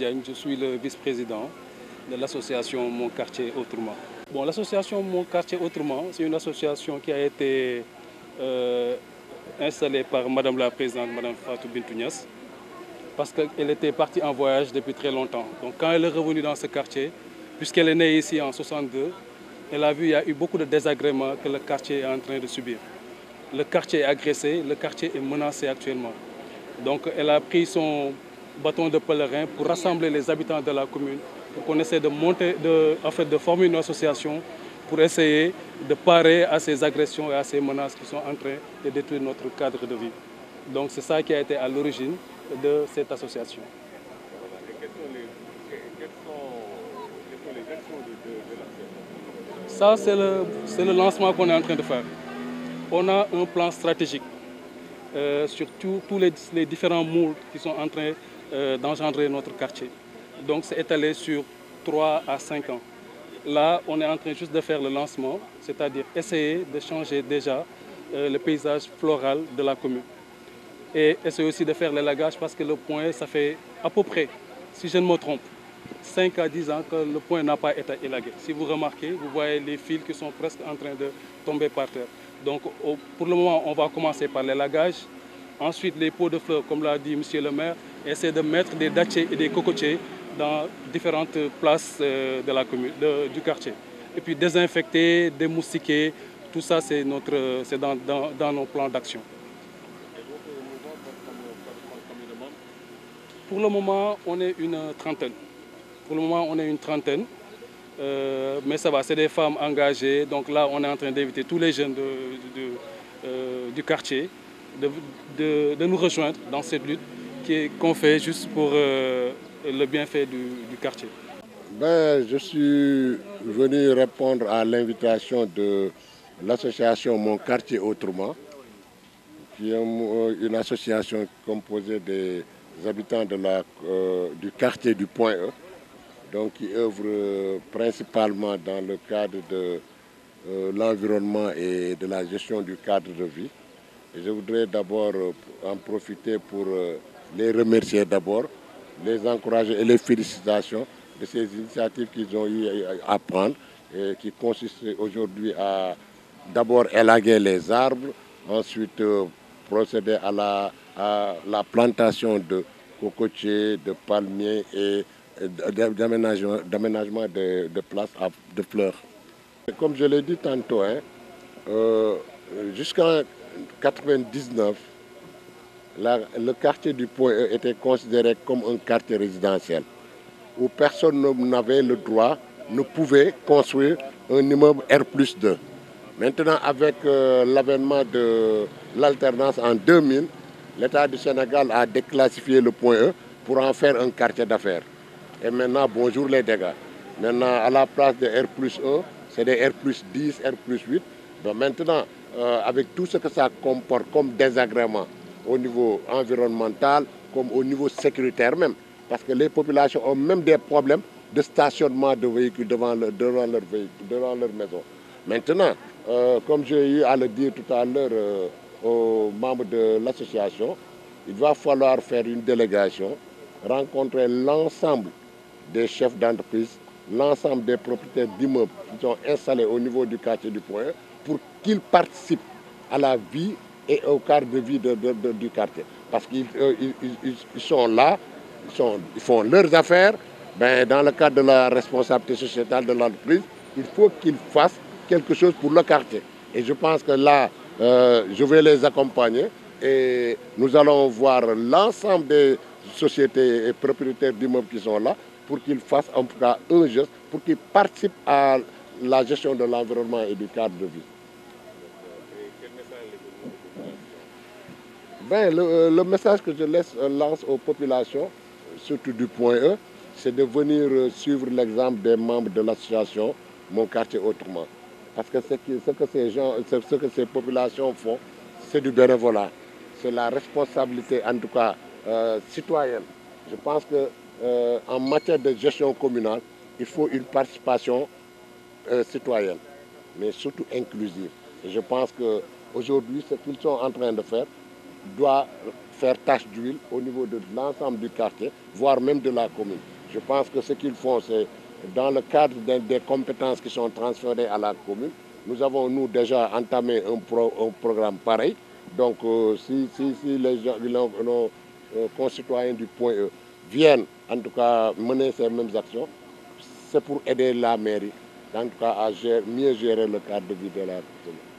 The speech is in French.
Je suis le vice-président de l'association Mon Quartier Autrement. Bon, l'association Mon Quartier Autrement, c'est une association qui a été euh, installée par Madame la Présidente, Madame Fatou Bintounias, parce qu'elle était partie en voyage depuis très longtemps. Donc quand elle est revenue dans ce quartier, puisqu'elle est née ici en 62, elle a vu qu'il y a eu beaucoup de désagréments que le quartier est en train de subir. Le quartier est agressé, le quartier est menacé actuellement. Donc elle a pris son bâton de pèlerin pour rassembler les habitants de la commune, pour qu'on essaie de, monter, de, en fait, de former une association pour essayer de parer à ces agressions et à ces menaces qui sont en train de détruire notre cadre de vie. Donc c'est ça qui a été à l'origine de cette association. Ça, c'est le, le, lancement qu'on est en train de faire. On a un plan stratégique euh, sur tous les, différents moules qui sont en train euh, d'engendrer notre quartier. Donc c'est étalé sur 3 à 5 ans. Là, on est en train juste de faire le lancement, c'est-à-dire essayer de changer déjà euh, le paysage floral de la commune. Et essayer aussi de faire l'élagage parce que le point, ça fait à peu près, si je ne me trompe, 5 à 10 ans que le point n'a pas été élagué. Si vous remarquez, vous voyez les fils qui sont presque en train de tomber par terre. Donc pour le moment, on va commencer par l'élagage. Ensuite, les pots de fleurs, comme l'a dit Monsieur le maire, essayer de mettre des dattiers et des cocotiers dans différentes places euh, de la commune, du quartier. Et puis désinfecter, démoustiquer, tout ça c'est dans, dans, dans nos plans d'action. Pour le moment, on est une trentaine. Pour le moment, on est une trentaine. Euh, mais ça va, c'est des femmes engagées. Donc là, on est en train d'inviter tous les jeunes de, euh, du quartier de, de, nous rejoindre dans cette lutte qu'on fait juste pour euh, le bienfait du, quartier. Ben, je suis venu répondre à l'invitation de l'association Mon Quartier Autrement, qui est une association composée des habitants de la, euh, du quartier du Point E, donc qui œuvre principalement dans le cadre de euh, l'environnement et de la gestion du cadre de vie. Et je voudrais d'abord euh, en profiter pour euh, les remercier d'abord, les encourager et les félicitations de ces initiatives qu'ils ont eu à prendre et qui consistent aujourd'hui à d'abord élaguer les arbres, ensuite euh, procéder à la, plantation de cocotiers, de palmiers et d'aménagement de, places de fleurs. Comme je l'ai dit tantôt, hein, euh, jusqu'en 99, le quartier du Point E était considéré comme un quartier résidentiel où personne n'avait le droit, ne pouvait construire un immeuble R plus 2. Maintenant, avec euh, l'avènement de l'alternance en 2000, l'État du Sénégal a déclassifié le Point E pour en faire un quartier d'affaires. Et maintenant, bonjour les dégâts. Maintenant, à la place de R plus 1, c'est des R plus 10, R plus 8. Donc maintenant, euh, avec tout ce que ça comporte comme désagrément au niveau environnemental, comme au niveau sécuritaire même, parce que les populations ont même des problèmes de stationnement de véhicules devant leur, devant leur, devant leur maison. Maintenant, euh, comme j'ai eu à le dire tout à l'heure euh, aux membres de l'association, il va falloir faire une délégation, rencontrer l'ensemble des chefs d'entreprise, l'ensemble des propriétaires d'immeubles qui sont installés au niveau du quartier du Point pour qu'ils participent à la vie et au cadre de vie du quartier. Parce qu'ils euh, ils, ils sont là, ils, sont, ils font leurs affaires, ben, dans le cadre de la responsabilité sociétale de l'entreprise, il faut qu'ils fassent quelque chose pour le quartier. Et je pense que là, euh, je vais les accompagner et nous allons voir l'ensemble des sociétés et propriétaires d'immeubles qui sont là pour qu'ils fassent en tout cas un geste, pour qu'ils participent à la gestion de l'environnement et du cadre de vie. Ben, le, le, message que je laisse, euh, lance aux populations, surtout du point E, c'est de venir euh, suivre l'exemple des membres de l'association Mon quartier autrement. Parce que ce, que ces gens, ce que ces populations font, c'est du bénévolat. C'est la responsabilité, en tout cas, euh, citoyenne. Je pense que euh, en matière de gestion communale, il faut une participation euh, citoyenne, mais surtout inclusive. Et je pense qu'aujourd'hui, ce qu'ils sont en train de faire doit faire tache d'huile au niveau de l'ensemble du quartier, voire même de la commune. Je pense que ce qu'ils font, c'est dans le cadre des, compétences qui sont transférées à la commune. Nous avons, nous, déjà entamé un, programme pareil. Donc, euh, si, les, nos, euh, concitoyens du point E viennent, en tout cas, mener ces mêmes actions, c'est pour aider la mairie, en tout cas, à mieux gérer le cadre de vie de la commune.